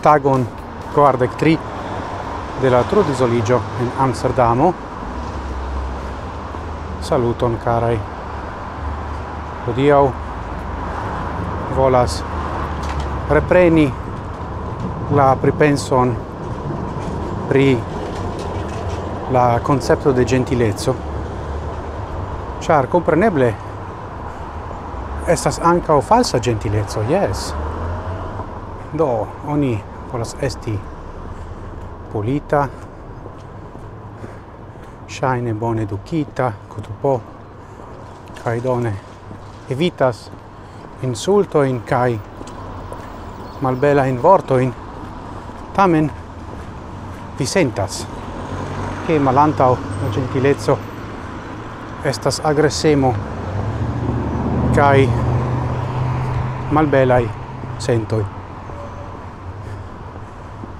Tagon quardec tri de la tro disoligio in Amsterdamo. Saluton, carai. Odiau volas repreni la pripenson pri la concepto de gentilezzo. char compreneble? Estas anca o falsa gentilezzo yes. Do oni volas esti polita shaine bone educita cotupo kai done evitas insulto in kai malbela in vorto in tamen vi sentas che malantau la gentilezzo estas agresemo kai malbelai sentoi.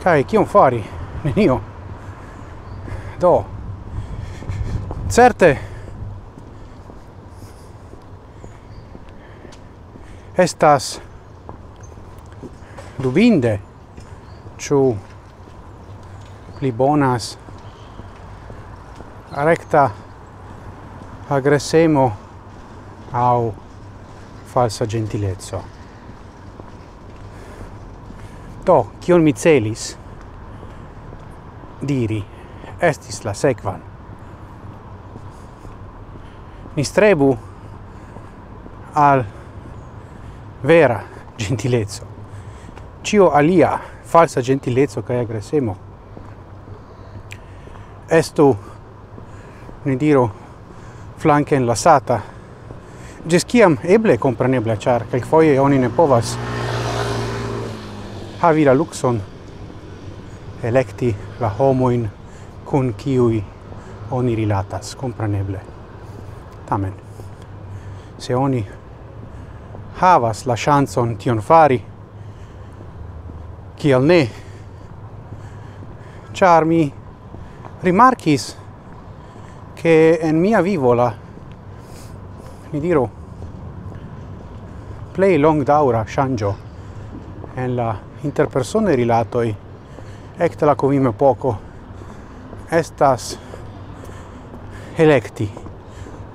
Kai kion fari? Nenio. Do. Certe. Estas dubinde ciu pli bonas recta aggressemo au falsa gentilezzo. Do, cion mi celis diri estis la sequan. Mi strebu al vera gentilezzo. Cio alia falsa gentilezzo cae aggressemo estu ne diro flanke enlasata. Gis kiam eble compreneble, char quelcfoie oni ne povas havi la luxon electi la homoin kun kiui oni rilatas, compreneble. Tamen, se oni havas la chanson tion fari, kiel ne, char mi rimarkis, che en mia vivola mi diro play long daura shangio en la interpersone rilatoi ecte la covime poco estas electi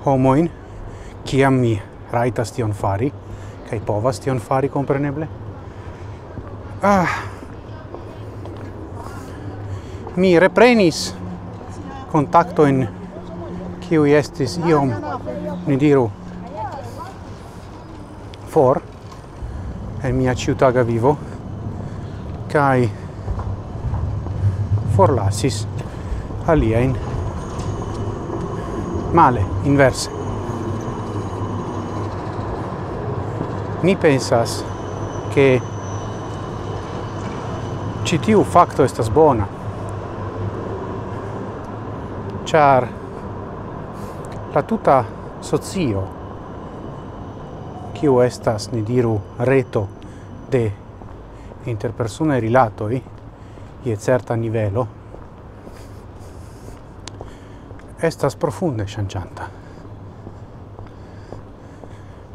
homoin kiam mi raitas tion fari kai povas tion fari compreneble? Ah! Mi reprenis contacto in kiu estis iom ni diru for en mia ciutaga vivo kai forlasis alien male inverse. Mi pensas che citiu facto estas bona. Char la tuta socio kiu estas ni diru reto de interpersone rilatoi je certa nivelo estas profunde ŝanĝanta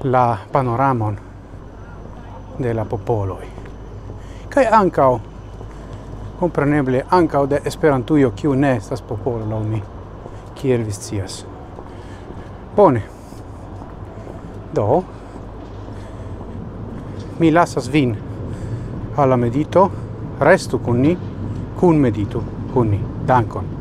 la panoramon de la popoloi kai ankaŭ compreneble ankaŭ de Esperantujo kiu ne estas popolo laŭ mi kiel vi scias. Bone. Do. Mi lasas vin alla medito. Restu con ni. Cun medito. Con ni. Dankon.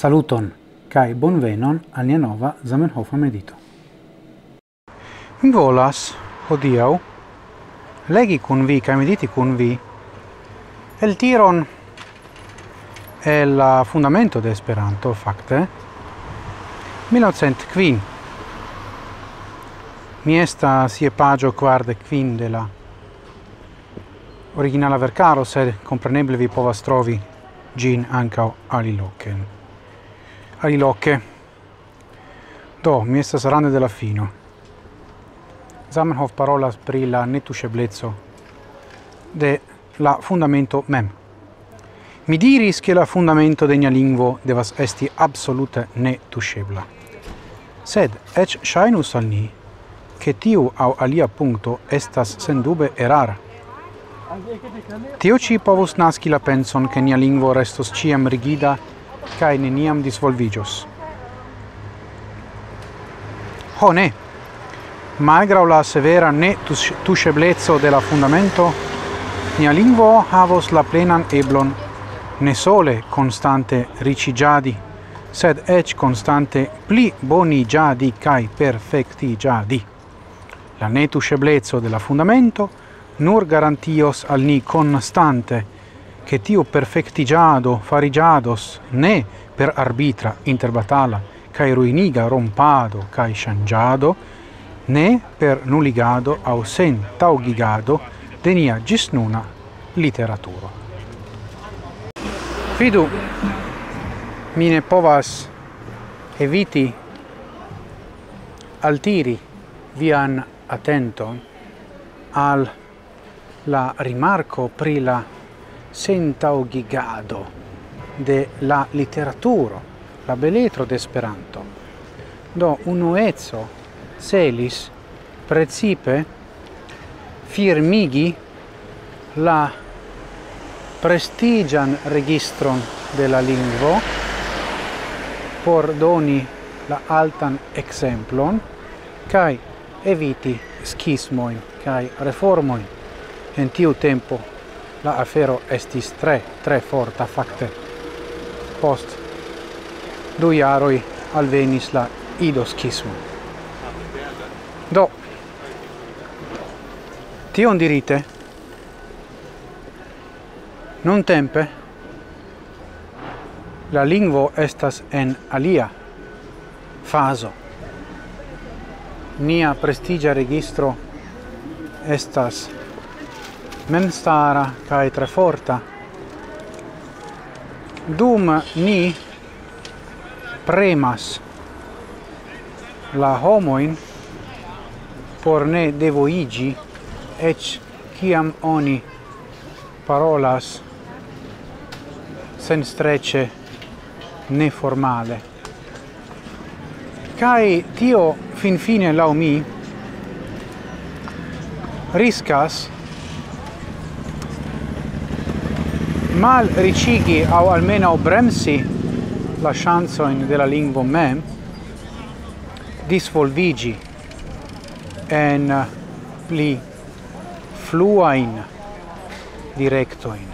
Saluton kai bonvenon al nia nova Zamenhof medito. Mi volas hodiaŭ legi cun vi kaj mediti cun vi el tiron el la fundamento de Esperanto fakte 1905 mi esta si e pagio kvardek quin de la originala verkaro, sed kompreneble vi povas trovi gin ancao aliloken aliloke. Do, mi estas rande de la fino. Zamenhof parolas pri la netuŝebleco de la fundamento mem. Mi diris che la fundamento de nia lingvo devas esti absolute netuscebla. Sed ec shainus al ni, che tiu au alia punto estas sendube erara. Tio ci povus nasci la penson che nia lingvo restos ciam rigida cae neniam disvolvigios. Ho ne! Malgrau la severa ne tusceblezzo de la fundamento, nia lingvo havos la plenan eblon ne sole constante ricigiadi, sed ec constante pli boni giadi cae perfectigiadi. La netusceblezzo della fundamento nur garantios al ni constante che tiu perfectigiado farigiados ne per arbitra interbatala cae ruiniga rompado cae shangiado, ne per nuligado au sen taugigado denia gis nuna literaturo. Fidu, mi ne povas eviti altiri vian attenton al la rimarco pri la sentaugigado de la literaturo, la beletro de Esperanto. Do unuezzo celis precipe firmigi la prestigian registron de la lingvo por doni la altan exemplon kai eviti schismoin cae reformoin. En tiu tempo la afero estis tre, tre forta facte. Post du jaroi alvenis la idoschismo. Do, tion dirite, non tempe, la lingvo estas en alia faso. Nia prestigia registro estas memstara kai tre forta. Dum ni premas la homoin por ne devoigi ec ciam oni parolas sen strece ne formale kai tio fin fine lau mi riscas mal ricigi au almeno bremsi la chanzoin della lingua mem disvolvigi en pli fluain directoin.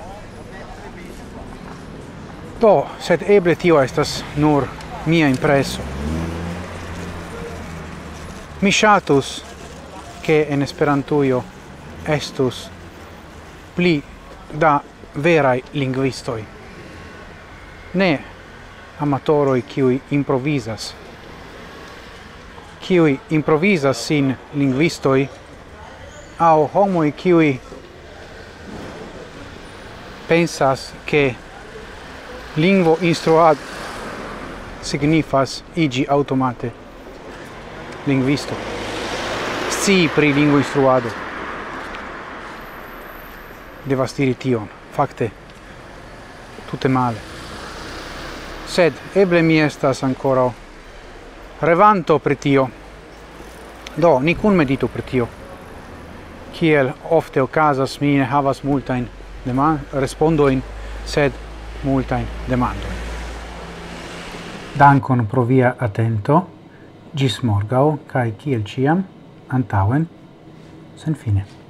Do, sed eble tio estas nur mia impreso. Mi shatus che en Esperantujo estus pli da verai linguistoi. Ne amatoroi qui improvisas. Qui improvisas sin linguistoi au homoi qui pensas che lingvo instruat signifas igi automate linguisto. Sci pri lingua instruado devastiri tion fakte tutte male. Sed eble mi estas ancora revanto pri tio. Do, ni kun meditu pri tio. Kiel ofte okazas, mi ne havas multajn respondoin, sed multajn demandojn. Dankon pro via atento, gis morgau, cae kiel ciam, antauen, sen fine.